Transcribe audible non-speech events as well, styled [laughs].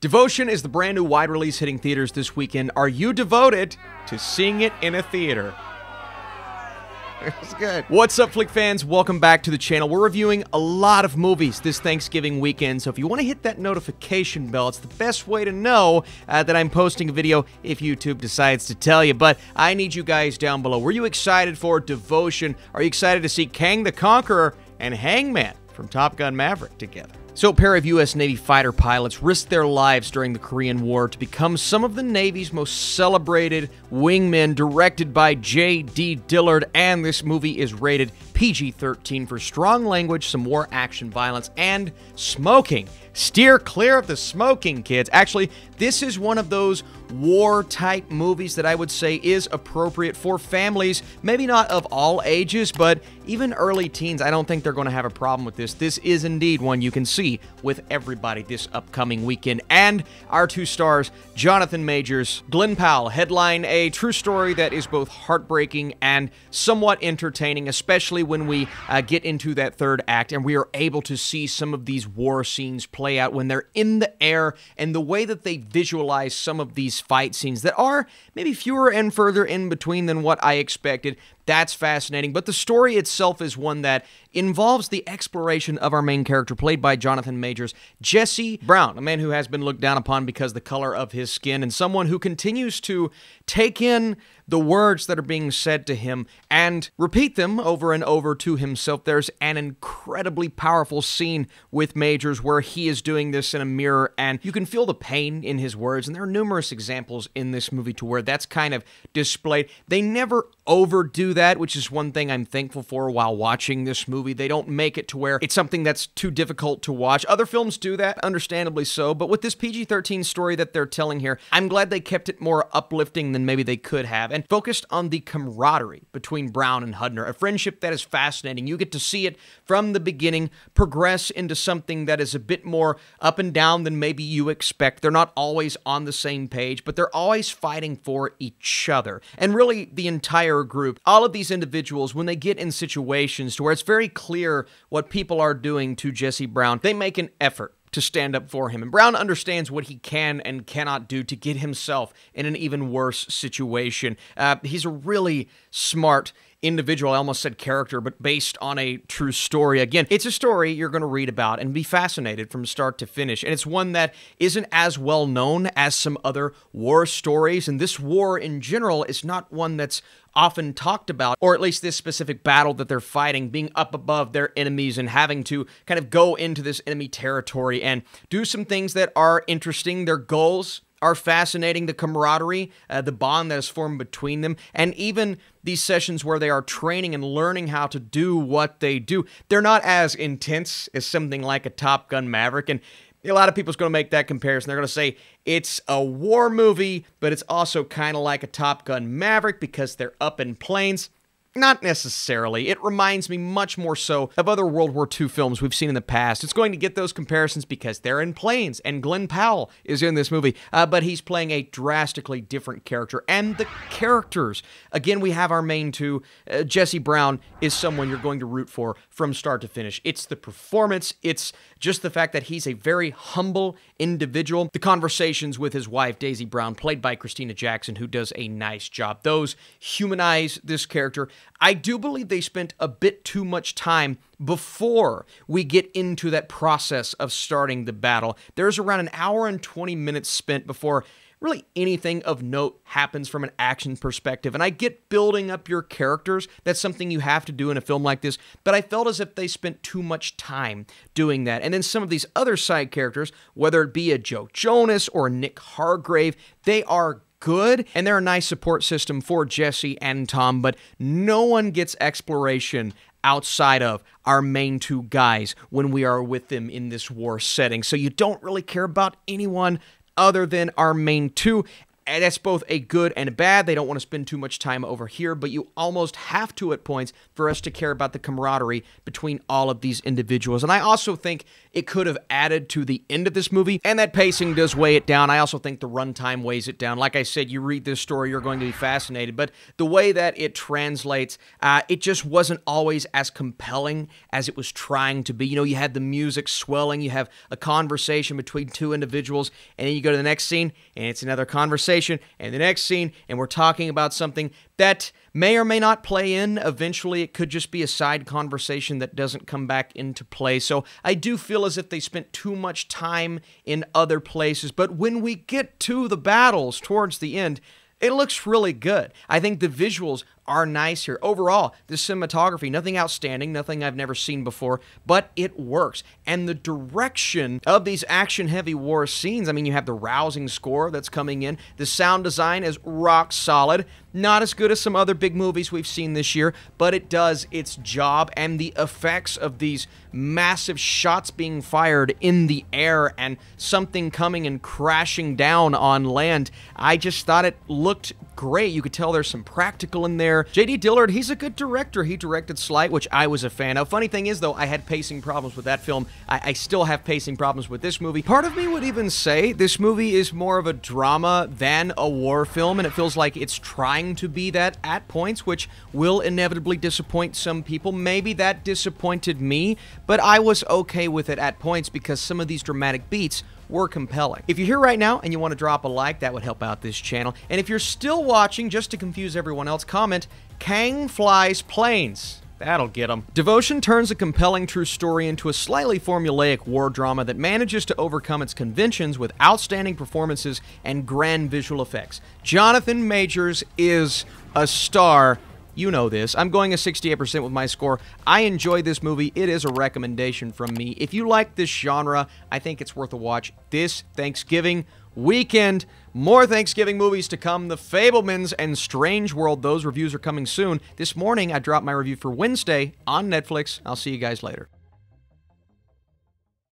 Devotion is the brand new wide release hitting theaters this weekend. Are you devoted to seeing it in a theater? [laughs] It's good. What's up, Flick fans? Welcome back to the channel. We're reviewing a lot of movies this Thanksgiving weekend, so if you want to hit that notification bell, it's the best way to know uh, that I'm posting a video if YouTube decides to tell you. But I need you guys down below. Were you excited for Devotion? Are you excited to see Kang the Conqueror and Hangman from Top Gun Maverick together? So, a pair of U.S. Navy fighter pilots risked their lives during the Korean War to become some of the Navy's most celebrated wingmen, directed by J.D. Dillard, and this movie is rated PG 13 for strong language, some war action violence, and smoking. Steer clear of the smoking, kids. Actually, this is one of those war type movies that I would say is appropriate for families, maybe not of all ages, but even early teens. I don't think they're going to have a problem with this. This is indeed one you can see with everybody this upcoming weekend. And our two stars, Jonathan Majors, Glen Powell, headline a true story that is both heartbreaking and somewhat entertaining, especially when we uh, get into that third act and we are able to see some of these war scenes play out when they're in the air and the way that they visualize some of these fight scenes that are maybe fewer and further in between than what I expected. That's fascinating. But the story itself is one that involves the exploration of our main character, played by Jonathan Majors, Jesse Brown, a man who has been looked down upon because the color of his skin, and someone who continues to take in the words that are being said to him and repeat them over and over to himself. There's an incredibly powerful scene with Majors where he is doing this in a mirror, and you can feel the pain in his words. And there are numerous examples in this movie to where that's kind of displayed. They never overdo that, which is one thing I'm thankful for while watching this movie. They don't make it to where it's something that's too difficult to watch. Other films do that, understandably so, but with this PG 13 story that they're telling here, I'm glad they kept it more uplifting than maybe they could have. And and focused on the camaraderie between Brown and Hudner, a friendship that is fascinating. You get to see it from the beginning progress into something that is a bit more up and down than maybe you expect. They're not always on the same page, but they're always fighting for each other. And really, the entire group, all of these individuals, when they get in situations to where it's very clear what people are doing to Jesse Brown, they make an effort to stand up for him. And Brown understands what he can and cannot do to get himself in an even worse situation. Uh, he's a really smart individual. I almost said character, but based on a true story. Again, it's a story you're going to read about and be fascinated from start to finish. And it's one that isn't as well known as some other war stories. And this war in general is not one that's often talked about, or at least this specific battle that they're fighting, being up above their enemies and having to kind of go into this enemy territory and do some things that are interesting. Their goals are fascinating. The camaraderie, uh, the bond that is formed between them, and even these sessions where they are training and learning how to do what they do. They're not as intense as something like a Top Gun Maverick. And a lot of people's going to make that comparison. They're going to say it's a war movie, but it's also kind of like a Top Gun Maverick because they're up in planes. Not necessarily. It reminds me much more so of other World War II films we've seen in the past. It's going to get those comparisons because they're in planes, and Glen Powell is in this movie, uh, but he's playing a drastically different character. And the characters, again, we have our main two. Uh, Jesse Brown is someone you're going to root for from start to finish. It's the performance, it's just the fact that he's a very humble individual. The conversations with his wife, Daisy Brown, played by Christina Jackson, who does a nice job. Those humanize this character. I do believe they spent a bit too much time before we get into that process of starting the battle. There's around an hour and 20 minutes spent before really anything of note happens from an action perspective. And I get building up your characters. That's something you have to do in a film like this. But I felt as if they spent too much time doing that. And then some of these other side characters, whether it be a Joe Jonas or Nick Hargrove, they are good and they're a nice support system for Jesse and Tom, but no one gets exploration outside of our main two guys when we are with them in this war setting. So you don't really care about anyone other than our main two that's both a good and a bad. They don't want to spend too much time over here, but you almost have to at points for us to care about the camaraderie between all of these individuals. And I also think it could have added to the end of this movie, and that pacing does weigh it down. I also think the runtime weighs it down. Like I said, you read this story, you're going to be fascinated, but the way that it translates, uh, it just wasn't always as compelling as it was trying to be. You know, you had the music swelling, you have a conversation between two individuals, and then you go to the next scene, and it's another conversation, and the next scene, and we're talking about something that may or may not play in. Eventually, it could just be a side conversation that doesn't come back into play. So I do feel as if they spent too much time in other places. But when we get to the battles towards the end, it looks really good. I think the visuals are nice here. Overall, the cinematography, nothing outstanding, nothing I've never seen before, but it works. And the direction of these action heavy war scenes, I mean, you have the rousing score that's coming in, the sound design is rock solid. Not as good as some other big movies we've seen this year, but it does its job, and the effects of these massive shots being fired in the air and something coming and crashing down on land. I just thought it looked great. You could tell there's some practical in there. J.D. Dillard, he's a good director. He directed Sleight, which I was a fan of. Funny thing is, though, I had pacing problems with that film. I, I still have pacing problems with this movie. Part of me would even say this movie is more of a drama than a war film, and it feels like it's trying to be that at points, which will inevitably disappoint some people. Maybe that disappointed me, but I was okay with it at points because some of these dramatic beats were compelling. If you're here right now and you want to drop a like, that would help out this channel. And if you're still watching, just to confuse everyone else, comment, Kang flies planes. That'll get them. Devotion turns a compelling true story into a slightly formulaic war drama that manages to overcome its conventions with outstanding performances and grand visual effects. Jonathan Majors is a star you know this. I'm going a 68% with my score. I enjoy this movie. It is a recommendation from me. If you like this genre, I think it's worth a watch this Thanksgiving weekend. More Thanksgiving movies to come. The Fabelmans and Strange World. Those reviews are coming soon. This morning, I dropped my review for Wednesday on Netflix. I'll see you guys later.